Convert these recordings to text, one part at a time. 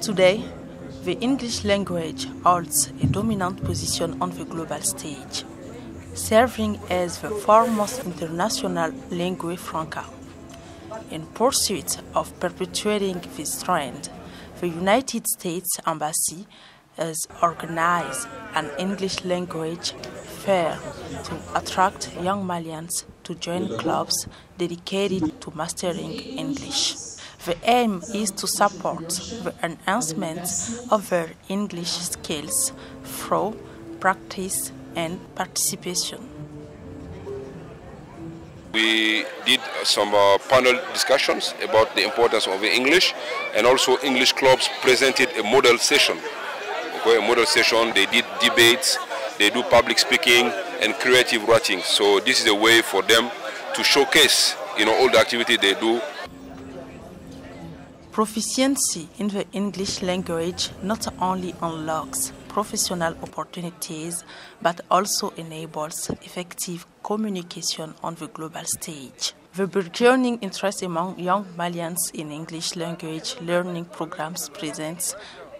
Today, the English language holds a dominant position on the global stage, serving as the foremost international lingua franca. In pursuit of perpetuating this trend, the United States Embassy has organized an English language fair to attract young Malians to join clubs dedicated to mastering English. The aim is to support the enhancement of their English skills through practice and participation. We did some uh, panel discussions about the importance of English and also English clubs presented a model session. Okay, a model session, they did debates, they do public speaking and creative writing. So this is a way for them to showcase you know, all the activity they do Proficiency in the English language not only unlocks professional opportunities but also enables effective communication on the global stage. The burgeoning interest among young Malians in English language learning programs presents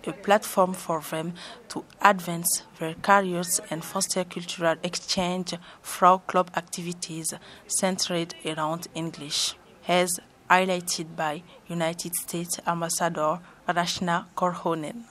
a platform for them to advance their careers and foster cultural exchange through club activities centered around English. As highlighted by United States Ambassador Rachna Korhonen.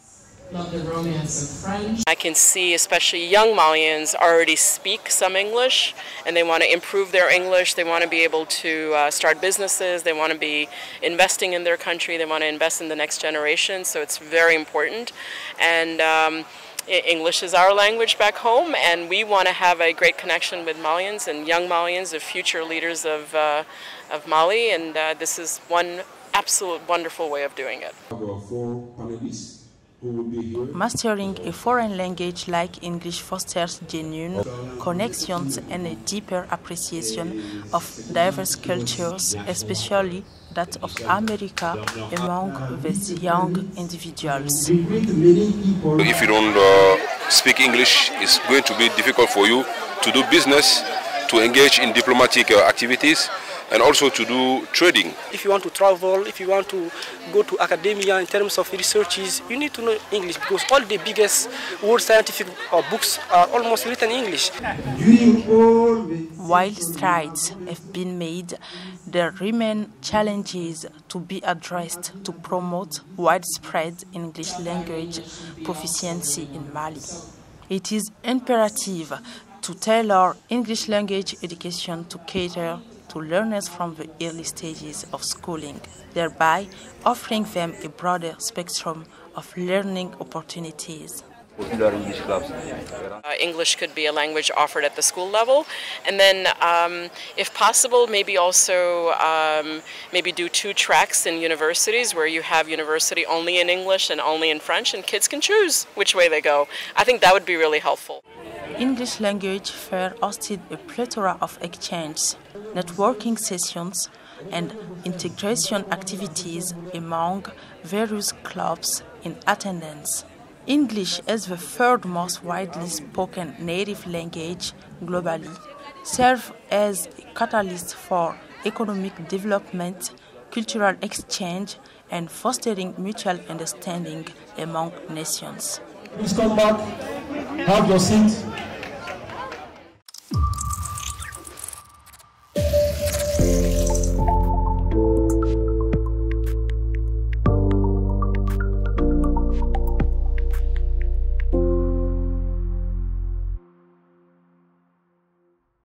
I can see especially young Malians already speak some English and they want to improve their English. They want to be able to uh, start businesses. They want to be investing in their country. They want to invest in the next generation. So it's very important. And um, English is our language back home, and we want to have a great connection with Malians and young Malians, the future leaders of, uh, of Mali, and uh, this is one absolute wonderful way of doing it. Mastering a foreign language like English fosters genuine connections and a deeper appreciation of diverse cultures, especially that of America among these young individuals. If you don't uh, speak English, it's going to be difficult for you to do business, to engage in diplomatic uh, activities, and also to do trading. If you want to travel, if you want to go to academia in terms of researches, you need to know English because all the biggest world scientific uh, books are almost written in English. While strides have been made, there remain challenges to be addressed to promote widespread English language proficiency in Mali. It is imperative to tailor English language education to cater to learners from the early stages of schooling, thereby offering them a broader spectrum of learning opportunities. Uh, English could be a language offered at the school level, and then, um, if possible, maybe also um, maybe do two tracks in universities where you have university only in English and only in French, and kids can choose which way they go. I think that would be really helpful. English Language Fair hosted a plethora of exchanges, networking sessions, and integration activities among various clubs in attendance. English as the third most widely spoken native language globally serves as a catalyst for economic development, cultural exchange, and fostering mutual understanding among nations. Please come back, have your seat.